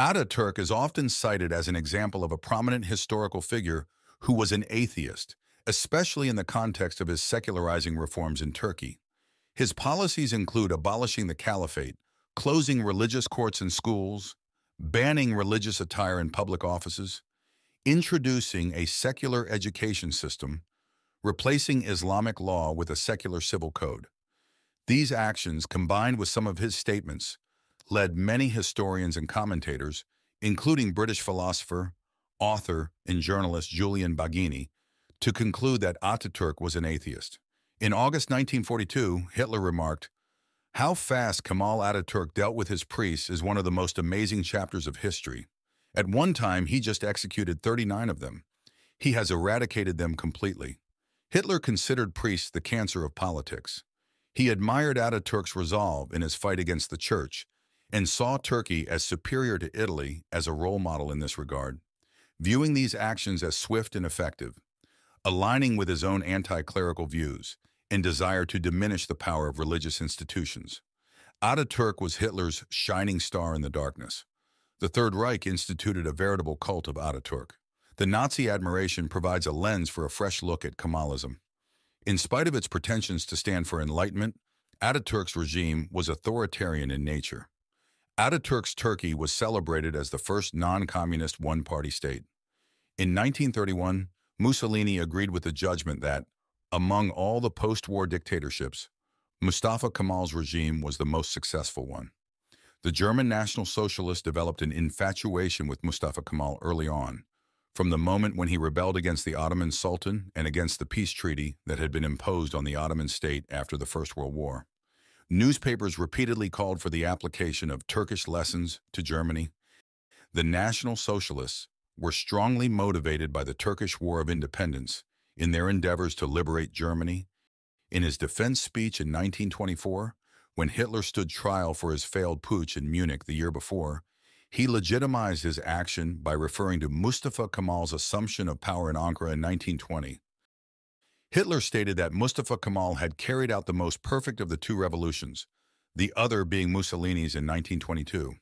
Ataturk is often cited as an example of a prominent historical figure who was an atheist, especially in the context of his secularizing reforms in Turkey. His policies include abolishing the caliphate, closing religious courts and schools, banning religious attire in public offices, introducing a secular education system, replacing Islamic law with a secular civil code. These actions, combined with some of his statements, led many historians and commentators, including British philosopher, author, and journalist Julian Baggini, to conclude that Ataturk was an atheist. In August 1942, Hitler remarked, How fast Kemal Ataturk dealt with his priests is one of the most amazing chapters of history. At one time, he just executed 39 of them. He has eradicated them completely. Hitler considered priests the cancer of politics. He admired Ataturk's resolve in his fight against the church and saw Turkey as superior to Italy as a role model in this regard. Viewing these actions as swift and effective, aligning with his own anti-clerical views and desire to diminish the power of religious institutions. Ataturk was Hitler's shining star in the darkness. The Third Reich instituted a veritable cult of Ataturk. The Nazi admiration provides a lens for a fresh look at Kemalism. In spite of its pretensions to stand for enlightenment, Ataturk's regime was authoritarian in nature. Ataturk's Turkey was celebrated as the first non-communist one-party state. In 1931, Mussolini agreed with the judgment that, among all the post-war dictatorships, Mustafa Kemal's regime was the most successful one. The German National Socialists developed an infatuation with Mustafa Kemal early on, from the moment when he rebelled against the Ottoman Sultan and against the peace treaty that had been imposed on the Ottoman state after the First World War. Newspapers repeatedly called for the application of Turkish lessons to Germany. The National Socialists were strongly motivated by the Turkish War of Independence in their endeavors to liberate Germany. In his defense speech in 1924, when Hitler stood trial for his failed putsch in Munich the year before, he legitimized his action by referring to Mustafa Kemal's assumption of power in Ankara in 1920. Hitler stated that Mustafa Kemal had carried out the most perfect of the two revolutions, the other being Mussolini's in 1922.